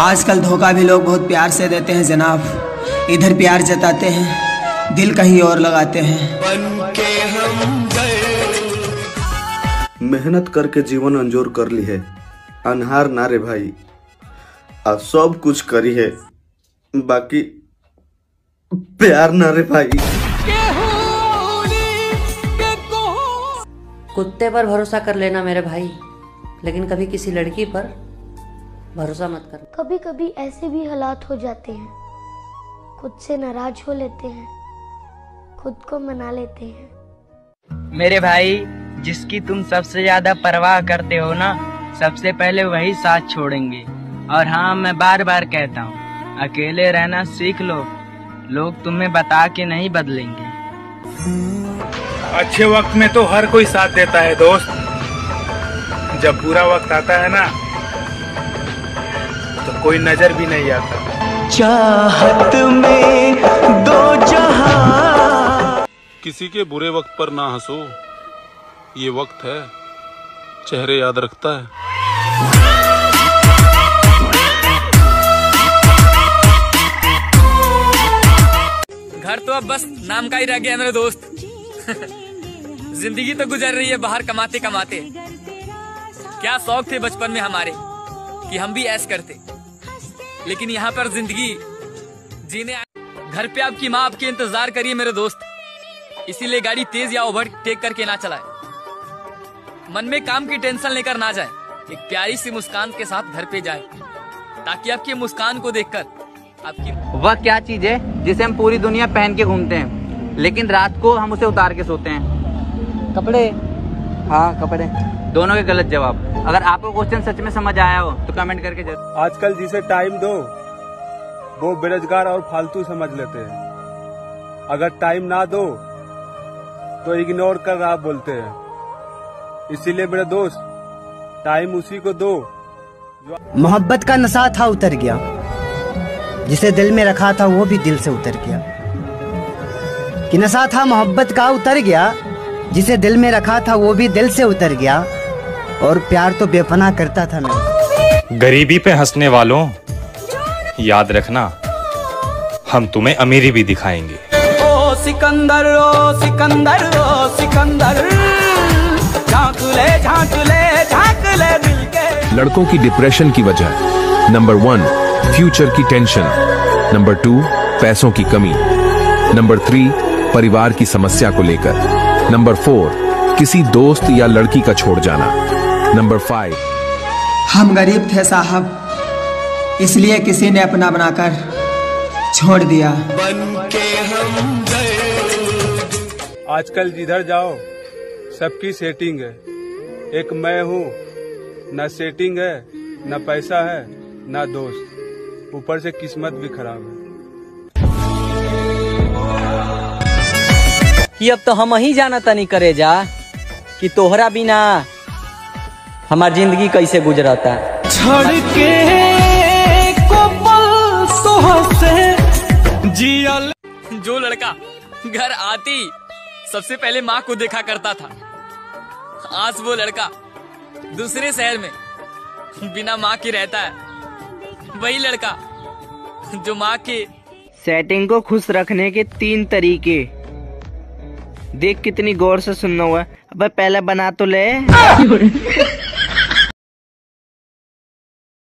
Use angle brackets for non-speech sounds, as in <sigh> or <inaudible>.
आजकल धोखा भी लोग बहुत प्यार से देते हैं जनाब। इधर प्यार जताते हैं दिल कहीं और लगाते हैं। मेहनत करके जीवन अंजोर कर ली है। अनहार ना रे भाई। आ सब कुछ करी है। बाकी प्यार ना रे भाई। कुत्ते पर भरोसा कर लेना मेरे भाई लेकिन कभी किसी लड़की पर भरोसा मत कर। कभी कभी ऐसे भी हालात हो जाते हैं। खुद से नाराज़ हो लेते हैं। खुद को मना लेते हैं। मेरे भाई जिसकी तुम सबसे ज़्यादा परवाह करते हो ना सबसे पहले वही साथ छोड़ेंगे। और हाँ मैं बार बार कहता हूँ अकेले रहना सीख लो। लोग तुम्हें बता के नहीं बदलेंगे। अच्छे वक्त में तो हर कोई साथ देता है दोस्त। जब बुरा वक्त आता है ना तो कोई नज़र भी नहीं आता। चाहत में दो जहाँ। किसी के बुरे वक्त पर ना हंसो। ये वक्त है चेहरे याद रखता है। घर तो अब बस नाम का ही रह गया मेरे दोस्त। <laughs> ज़िंदगी तो गुजर रही है बाहर कमाते कमाते क्या शौक थे बचपन में हमारे कि हम भी ऐश करते। लेकिन यहाँ पर ज़िंदगी जीने घर पे आपकी माँ आपके इंतज़ार करिए मेरे दोस्त। इसीलिए गाड़ी तेज या ओवर टेक करके ना चलाए। मन में काम की टेंशन लेकर ना जाए। एक प्यारी सी मुस्कान के साथ घर पे जाए, ताकि आपकी मुस्कान को देखकर आपकी वह क्या चीज़ है जिसे हम पूरी दुनिया पहन के घूमते हैं, लेकिन रात को हम उसे उतार के सोते हैं? कपड़े। हाँ कपड़े। दोनों के गलत जवाब। अगर आपको क्वेश्चन सच में समझ आया हो तो कमेंट करके ज़रूर आजकल जिसे टाइम दो वो बेरोजगार और फालतू समझ लेते हैं। अगर टाइम ना दो तो इग्नोर कर आप बोलते हैं। इसीलिए मेरे दोस्त टाइम उसी को दो मोहब्बत का नशा था उतर गया। जिसे दिल में रखा था वो भी दिल से उतर गया। कि नशा था मोहब्बत का उतर गया जिसे दिल में रखा था वो भी दिल से उतर गया और प्यार तो बेपना करता था मैं। गरीबी पे हंसने वालों याद रखना हम तुम्हें अमीरी भी दिखाएँगे। ओ सिकंदर ओ सिकंदर ओ सिकंदर झाँक ले झाँक ले झाँक ले दिल के। लड़कों की डिप्रेशन की वजह। नंबर वन फ्यूचर की टेंशन नंबर टू पैसों की कमी. नंबर थ्री परिवार की समस्या को लेकर। नंबर फोर किसी दोस्त या लड़की का छोड़ जाना। नंबर फाइव हम गरीब थे साहब इसलिए किसी ने अपना बनाकर छोड़ दिया। आजकल जिधर जाओ सबकी सेटिंग है। एक मैं हूँ न सेटिंग है न पैसा है न दोस्त। ऊपर से किस्मत भी खराब है। कि अब तो हम ही जाना तनी करे जा कि तोहरा बिना हमार ज़िंदगी कैसे गुजरता। छड़ के जियल। जो लड़का घर आती सबसे पहले माँ को देखा करता था। आज वो लड़का दूसरे शहर में बिना माँ के रहता है। वही लड़का जो माँ के सेटिंग को खुश रखने के तीन तरीके। देख कितनी गौर से सुनना हुआ। अब पहले बना तो ले। <laughs> <laughs>